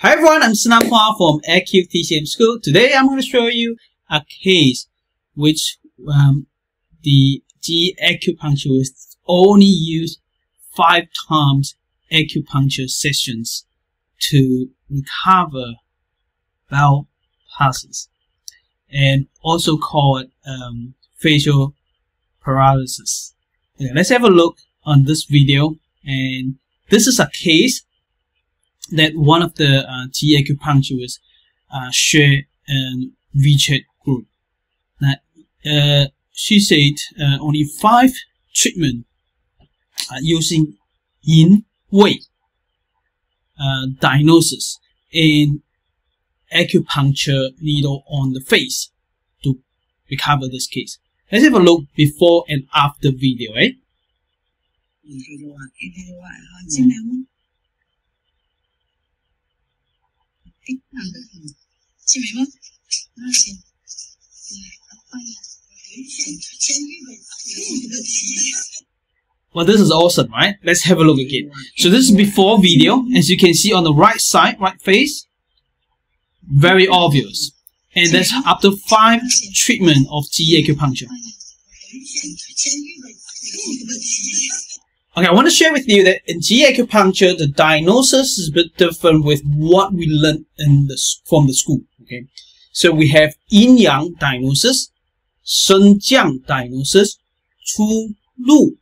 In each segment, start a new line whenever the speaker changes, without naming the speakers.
Hi everyone, I'm Szenan Phua from AcuTCM School. Today I'm going to show you a case which um, the JiYi acupuncturist only use five times acupuncture sessions to recover Bell's palsies and also called um, facial paralysis. Okay, let's have a look on this video and this is a case that one of the uh, JiYi acupuncturists uh, shared in WeChat group. That uh, she said uh, only five treatment uh, using Yin Wei uh, diagnosis and acupuncture needle on the face to recover this case. Let's have a look before and after video, eh? Well, this is awesome, right? Let's have a look again. So this is before video. As you can see on the right side, right face, very obvious. And that's after five treatment of JiYi acupuncture. Okay, I want to share with you that in JiYi acupuncture, the diagnosis is a bit different with what we learned in the, from the school. Okay, so we have yin yang diagnosis, shen jiang diagnosis, chu lu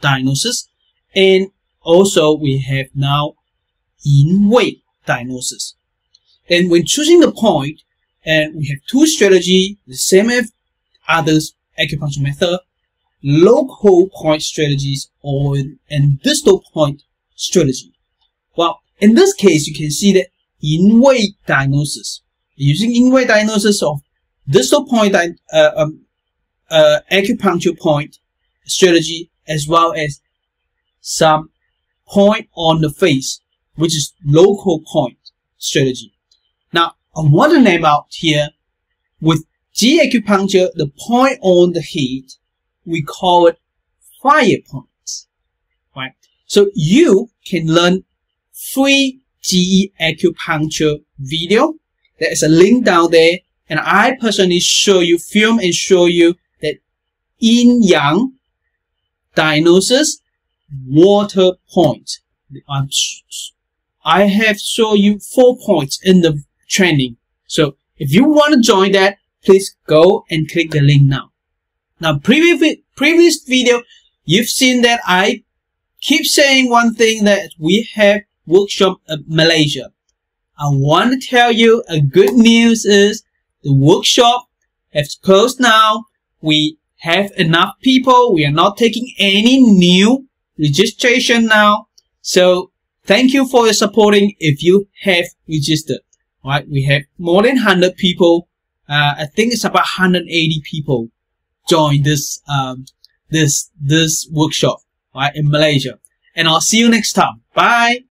diagnosis, and also we have now yin wei diagnosis. And when choosing the point, and we have two strategy, the same as others acupuncture method, local point strategies or distal point strategy. Well, in this case, you can see that Yin Wei diagnosis, using Yin Wei diagnosis of distal point uh, um, uh, acupuncture point strategy as well as some point on the face, which is local point strategy. Now, I want to name out here with JiYi acupuncture, the point on the head we call it fire points, right? So you can learn free JiYi acupuncture video. There is a link down there, and I personally show you, film and show you that yin yang diagnosis water point. I have shown you four points in the training. So if you want to join that, please go and click the link now. Now, previous, previous video, you've seen that I keep saying one thing that we have workshop in Malaysia. I want to tell you a good news is the workshop has closed now. We have enough people. We are not taking any new registration now. So thank you for your supporting if you have registered. All right, we have more than 100 people. Uh, I think it's about 180 people join this um, this this workshop right in Malaysia. And I'll see you next time. Bye.